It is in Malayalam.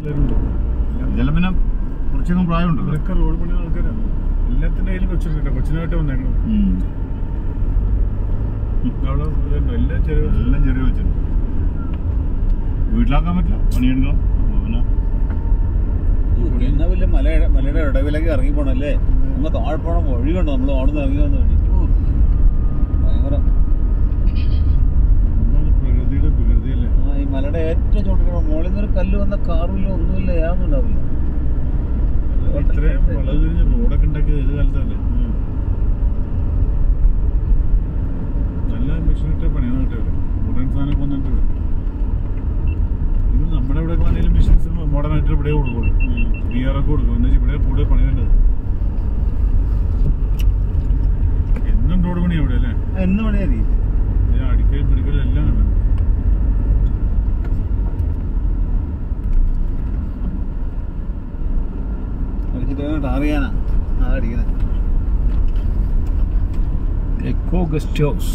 ഇതെല്ലാം പിന്നെ കുറച്ചൊക്കെ പ്രായമുണ്ടല്ലോ. ഇതൊക്കെ റോഡ് പണി ആൾക്കാരാണ് എല്ലാത്തിന്റെ കയ്യിലും കൊച്ചുണ്ട് കൊച്ചിനായിട്ട് വന്നേക്കണം. അവിടെ ഇതുണ്ട്, എല്ലാ ചെറിയ എല്ലാം ചെറിയ വെച്ചിട്ടുണ്ട് വീട്ടിലാക്കാൻ പറ്റില്ല? പണിയെടുക്കണം? പിന്നെ വലിയ മലയുടെ മലയുടെ ഇടവിലേക്ക് ഇറങ്ങി പോണല്ലേ? നമ്മൾ താഴെ പോണ വഴി കണ്ടോ? നമ്മൾ അവിടെ നിന്ന് ഇറങ്ങി വന്ന വഴി. ഏറ്റവും ചോട്ടിക്കണം മുകളിൽ നിന്നൊരു കല്ല് വന്ന കാറില്ല ഒന്നുമില്ല യാതൊന്നും ഉണ്ടാവില്ല. ഇത്രയും വളരെ റോഡൊക്കെ ഉണ്ടാക്കിയത് ഏത് കാലത്തല്ലേ? നല്ല മെഷീനിട്ട പണിയാണ് കേട്ടോ മോഡേൺ സാധനമൊക്കെ വന്നിട്ട്. ഇത് നമ്മുടെ ഇവിടെ വന്നതിലും മെഷീൻസ് മോഡേൺ ആയിട്ട് ഇവിടെ കൊടുക്കുള്ളൂ. ബി ആർ ഒക്കെ കൊടുക്കും. എന്താ ഇവിടെ കൂടുതൽ പണി വേണ്ടത്. എന്നും റോഡ് പണി ഇവിടെ അല്ലേ എന്ന് പണിയാതി ഇത് അടിക്കലും പിടിക്കലും എല്ലാം കണ്ടു അടിച്ചിട്ട് അറിയാനാ അതടിക്കുന്നത് എക്കോ ഗസ്റ്റ് ഹൗസ്